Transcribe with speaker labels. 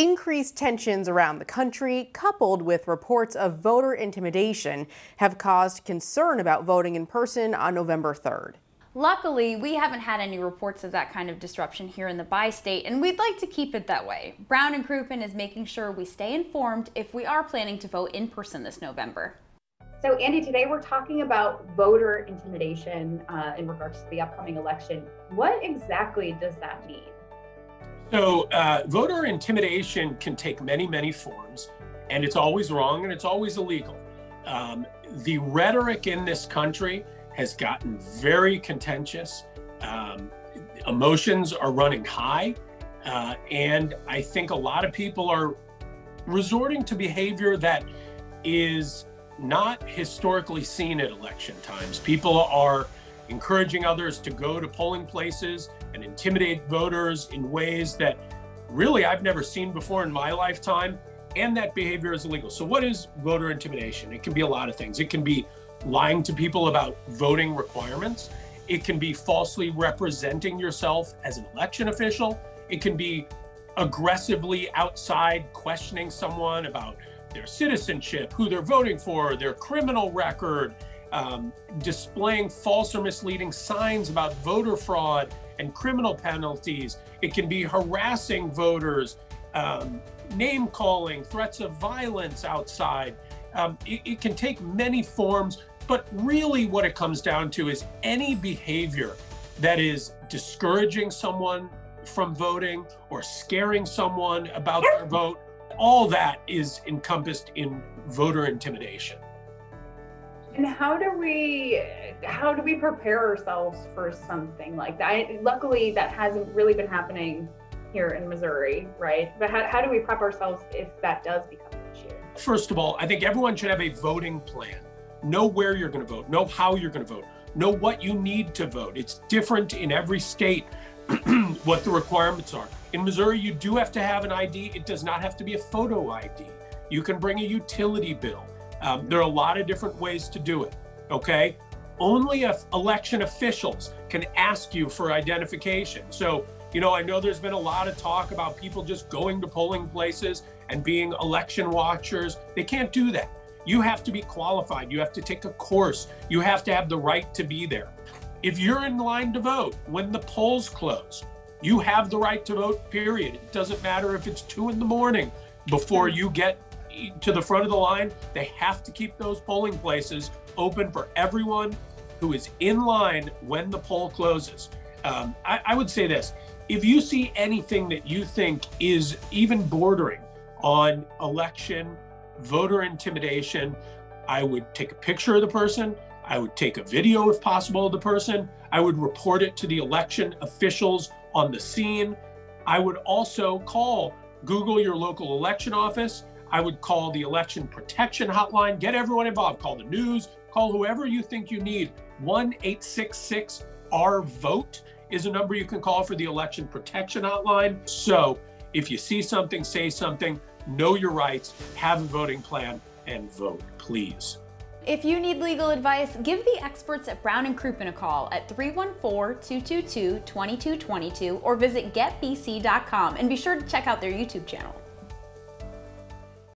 Speaker 1: Increased tensions around the country, coupled with reports of voter intimidation, have caused concern about voting in person on November 3rd.
Speaker 2: Luckily, we haven't had any reports of that kind of disruption here in the bi-state, and we'd like to keep it that way. Brown and Crouppen is making sure we stay informed if we are planning to vote in person this November.
Speaker 3: So, Andy, today we're talking about voter intimidation uh, in regards to the upcoming election. What exactly does that mean?
Speaker 4: So, uh, voter intimidation can take many, many forms, and it's always wrong and it's always illegal. Um, the rhetoric in this country has gotten very contentious. Um, emotions are running high. Uh, and I think a lot of people are resorting to behavior that is not historically seen at election times. People are encouraging others to go to polling places and intimidate voters in ways that really I've never seen before in my lifetime. And that behavior is illegal. So, what is voter intimidation? It can be a lot of things. It can be lying to people about voting requirements. It can be falsely representing yourself as an election official. It can be aggressively outside questioning someone about their citizenship, who they're voting for, their criminal record, um, displaying false or misleading signs about voter fraud and criminal penalties. It can be harassing voters, um, name calling, threats of violence outside. Um, it, it can take many forms, but really what it comes down to is any behavior that is discouraging someone from voting or scaring someone about their vote all that is encompassed in voter intimidation.
Speaker 3: And how do we how do we prepare ourselves for something like that? Luckily, that hasn't really been happening here in Missouri, right? But how, how do we prep ourselves if that does become an issue?
Speaker 4: First of all, I think everyone should have a voting plan. Know where you're going to vote, know how you're going to vote, know what you need to vote. It's different in every state what the requirements are. In Missouri, you do have to have an ID. It does not have to be a photo ID. You can bring a utility bill. Um, there are a lot of different ways to do it. Okay. Only if election officials can ask you for identification. So, you know, I know there's been a lot of talk about people just going to polling places and being election watchers. They can't do that. You have to be qualified. You have to take a course. You have to have the right to be there. If you're in line to vote when the polls close, you have the right to vote, period. It doesn't matter if it's two in the morning before you get to the front of the line. They have to keep those polling places open for everyone who is in line when the poll closes. Um, I, I would say this if you see anything that you think is even bordering on election voter intimidation, I would take a picture of the person. I would take a video if possible of the person. I would report it to the election officials on the scene. I would also call Google your local election office. I would call the election protection hotline, get everyone involved, call the news, call whoever you think you need. 1 866 OUR vote is a number you can call for the election protection hotline. So if you see something, say something, know your rights, have a voting plan, and vote, please.
Speaker 2: If you need legal advice, give the experts at Brown and Crouppen a call at 314-222-2222 or visit getbc.com and be sure to check out their YouTube channel.